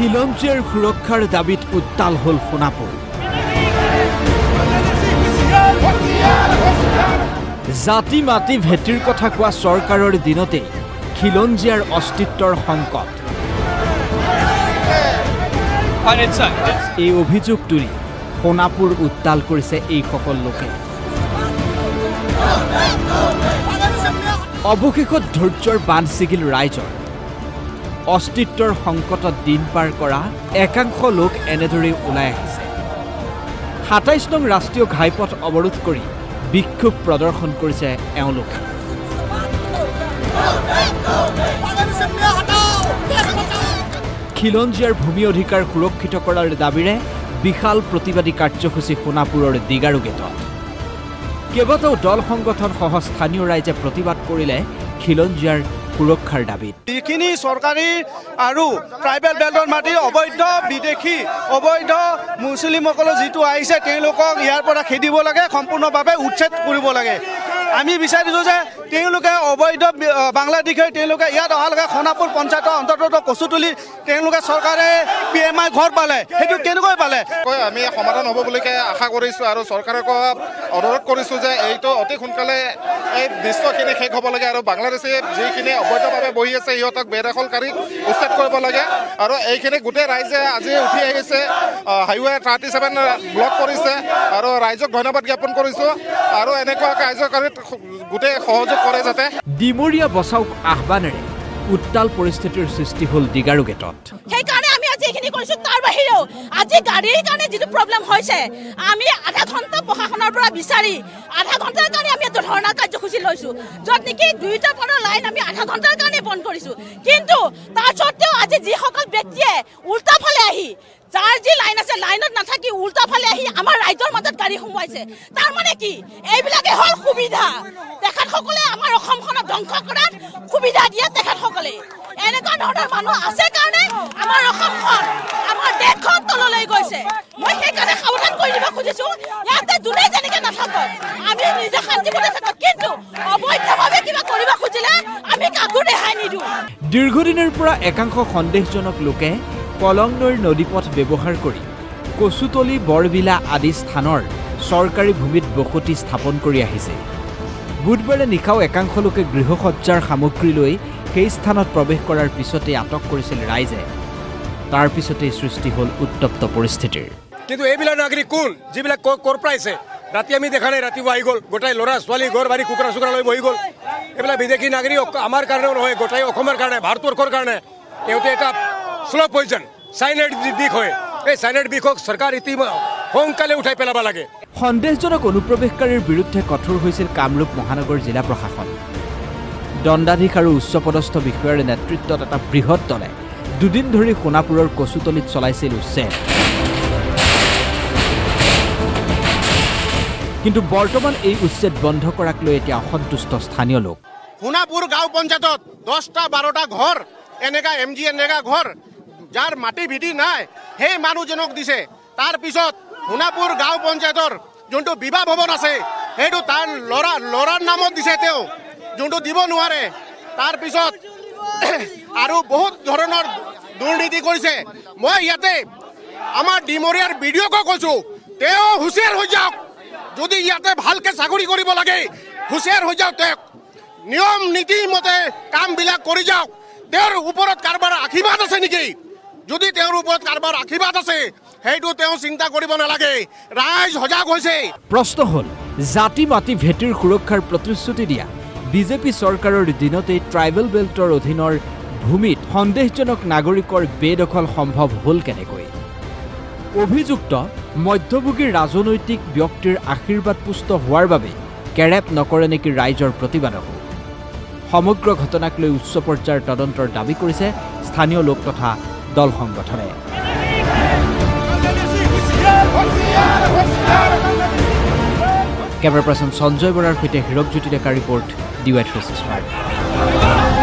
খিলঞ্জীয়াৰ সুৰক্ষাৰ দাবীত উত্তাল হ'ল সোণাপুৰ। জাতি মাতি ভেটিৰ কথা কোৱা চৰকাৰৰ দিনতেই খিলঞ্জীয়াৰ অস্তিত্বৰ সংকট। এই অভিযোগ তুলি সোণাপুৰ উত্তাল কৰিছে এইসকল লোকে। অৱশেষত ধৈৰ্যৰ বান্ধ ছিগিল ৰাইজৰ। অস্তিত্বৰ সংকটত দিন পাৰ কৰা একাংশ লোক এনেদৰেই ওলাই আহিছে। সাতাইছ নং ৰাষ্ট্ৰীয় ঘাইপথ অৱৰোধ কৰি বিক্ষোভ প্ৰদৰ্শন কৰিছে এওঁলোকে। খিলঞ্জীয়াৰ ভূমি অধিকাৰ সুৰক্ষিত কৰাৰ দাবীৰে বিশাল প্ৰতিবাদী কাৰ্যসূচী সোণাপুৰৰ দিগাৰু গেটত কেইবাটাও দল সংগঠন সহ স্থানীয় ৰাইজে প্ৰতিবাদ কৰিলে খিলঞ্জীয়াৰ সুৰক্ষাৰ দাবীত। যিখিনি চৰকাৰী আৰু ট্ৰাইবেল বেল্টৰ মাটি অবৈধ বিদেশী অবৈধ মুছলিমসকলে যিটো আহিছে তেওঁলোকক ইয়াৰ পৰা খেদিব লাগে সম্পূৰ্ণভাৱে উচ্ছেদ কৰিব লাগে। আমি বিচাৰিছোঁ যে তেওঁলোকে অবৈধ বি- আহ, বাংলাদেশে তেওঁলোকে ইয়াত অহালৈকে সোণাপুৰ পঞ্চায়তৰ অন্তৰ্গত কচুতলি তেওঁলোকে চৰকাৰে পি এম আই ঘৰ পালে। সেইটো কেনেকৈ পালে? আমি সমাধান হ'ব বুলিকে আশা কৰিছোঁ আৰু চৰকাৰক অনুৰোধ কৰিছোঁ যে এইটো অতি সোনকালে এই দৃশ্যখিনি শেষ হ'ব লাগে আৰু বাংলাদেশে যিখিনি অবৈধভাৱে বহি আছে সিহঁতক বেদখলকাৰীক উচ্ছেদ কৰিব লাগে। আৰু এইখিনি গোটেই ৰাইজে আজি উঠি আহিছে হাইৱে থাৰ্টি ছেভেন ব্লক কৰিছে। আৰু ৰাইজক ধন্যবাদ জ্ঞাপন কৰিছোঁ। আৰু এনেকুৱা কাৰ্যকাৰীত গোটেই সহযোগ কৰে যাতে। ডিমৰীয়া বচাওক আহ্বানেৰে উত্তাল পৰিস্থিতিৰ সৃষ্টি হ'ল দিগাৰু গেটত। সেইকাৰণে আমি আজি এইখিনি কৰিছো তাৰ বাহিৰেও আজি গাড়ীৰ কাৰণে যিটো প্ৰব্লেম হৈছে আমি আধা ঘণ্টা প্ৰশাসনৰ পৰা বিচাৰি আধা ঘণ্টাৰ কাৰণে আমি এটা ধৰ্ণা কাৰ্যসূচী লৈছো য'ত নেকি দুয়োটা পাৰৰ লাইন আমি আধা ঘণ্টাৰ কাৰণে বন্ধ কৰিছো। কিন্তু তাৰ স্বত্তেও আজি যিসকল ব্যক্তিয়ে উল্টা ফালে আহি যাৰ যি লাইন আছে লাইনত নাথাকি উল্টা ফালে আহি আমাৰ ৰাইজৰ মাজত গাড়ী সোমোৱাইছে। তাৰ মানে কি? এইবিলাকে হ'ল সুবিধা। তেখেতসকলে আমাৰ অসমখনক ধ্বংস কৰাত সুবিধা দিয়ে তেখেতসকলে। এনেকুৱা ধৰণৰ মানুহ আছে কাৰণে আমাৰ অসমখন আমাৰ দেশখন তললৈ গৈছে। মই সেইকাৰণে সাৱধান কৰি দিব খুজিছো ইয়াতে যোনে যেনেকে নাথাকক আমি নিজে শান্তিমতে থাকক। কিন্তু অবৈধভাৱে কিবা কৰিব খুজিলে আমি কাকো ৰেহাই নিদিওঁ। দীৰ্ঘদিনৰ পৰা একাংশ সন্দেহজনক লোকে কলং নৈৰ নদীপথ ব্যৱহাৰ কৰি কচুতলি বৰবিলা আদি স্থানৰ চৰকাৰী ভূমিত বসতি স্থাপন কৰি আহিছে। বুধবাৰে নিশাও একাংশ লোকে গৃহসজ্জাৰ সামগ্ৰী লৈ সেই স্থানত প্ৰৱেশ কৰাৰ পিছতেই আটক কৰিছিল ৰাইজে। তাৰ পিছতেই সৃষ্টি হ'ল উত্তপ্ত পৰিস্থিতিৰ। কিন্তু এইবিলাক নাগৰিক কোন? যিবিলাক ক'ৰ পৰা আহিছে? ৰাতি আমি দেখা নাই ৰাতিপুৱা আহি গ'ল। গোটাই ল'ৰা ছোৱালী ঘৰ বাৰী কুকুৰা চুকুৰা লৈ বহি গ'ল। এইবিলাক বিদেশী নাগৰিক আমাৰ কাৰণেও নহয় গোটাই অসমৰ কাৰণে ভাৰতবৰ্ষৰ কাৰণে। এটা শ্ল' পইজন চাইনাইড বিষ হয়। এই চাইনাইড বিষক চৰকাৰ ইতি সোনকালে উঠাই পেলাব লাগে। সন্দেহজনক অনুপ্ৰৱেশকাৰীৰ বিৰুদ্ধে কঠোৰ হৈছিল কামৰূপ মহানগৰ জিলা প্ৰশাসন। দণ্ডাধীশ আৰু উচ্চপদস্থ বিষয়াৰ নেতৃত্বত এটা বৃহৎ দলে দুদিন ধৰি সোণাপুৰৰ কচুতলিত চলাইছিল উচ্ছেদ। কিন্তু বৰ্তমান এই উচ্ছেদ বন্ধ কৰাক লৈ এতিয়া অসন্তুষ্ট স্থানীয় লোক। সোণাপুৰ গাঁও পঞ্চায়তত দহটা বাৰটা ঘৰ এনেকা এম জি এনেকা ঘৰ যাৰ মাটি ভিটি নাই সেই মানুহজনক দিছে। তাৰপিছত সোণাপুৰ গাঁও পঞ্চায়তৰ যোনটো বিবাহ ভৱন আছে সেইটো তাৰ ল'ৰা ল'ৰাৰ নামত দিছে তেওঁ যোনটো দিব নোৱাৰে। তাৰপিছত আৰু বহুত ধৰণৰ দুৰ্নীতি কৰিছে। মই ইয়াতে আমাৰ ডিমৰীয়াৰ বিডিঅ'কো কৈছোঁ তেওঁ হুঁচিয়াৰ হৈ যাওক। যদি ইয়াতে ভালকে চাকৰি কৰিব লাগে হুঁচিয়াৰ হৈ যাওক তেওঁক। নিয়ম নীতি মতে কামবিলাক কৰি যাওক। তেওঁৰ ওপৰত কাৰোবাৰ আশীৰ্বাদ আছে নেকি? যদি তেওঁৰ ওপৰত কাৰোবাৰ আশীৰ্বাদ আছে সেইটো তেওঁ চিন্তা কৰিব নালাগে। ৰাইজ সজাগ হৈছে। প্ৰশ্ন হ'ল জাতি মাটি ভেটিৰ সুৰক্ষাৰ প্ৰতিশ্ৰুতি দিয়া। বিজেপি চৰকাৰৰ দিনতেই ট্ৰাইবেল বেল্টৰ অধীনৰ ভূমিত সন্দেহজনক নাগৰিকৰ বেদখল সম্ভৱ হ'ল কেনেকৈ? অভিযুক্ত মধ্যভোগীৰ ৰাজনৈতিক ব্যক্তিৰ আশীৰ্বাদ পুষ্ট হোৱাৰ বাবে কেৰেপ নকৰে নেকি ৰাইজৰ প্ৰতিবাদকো? সমগ্ৰ ঘটনাক লৈ উচ্চ পৰ্যায়ৰ তদন্তৰ দাবী কৰিছে স্থানীয় লোক তথা দল সংগঠনে কেমেৰা পাৰ্চন সঞ্জয় বৰাৰ সৈতে Hirakjyoti Deka report D Y three six five.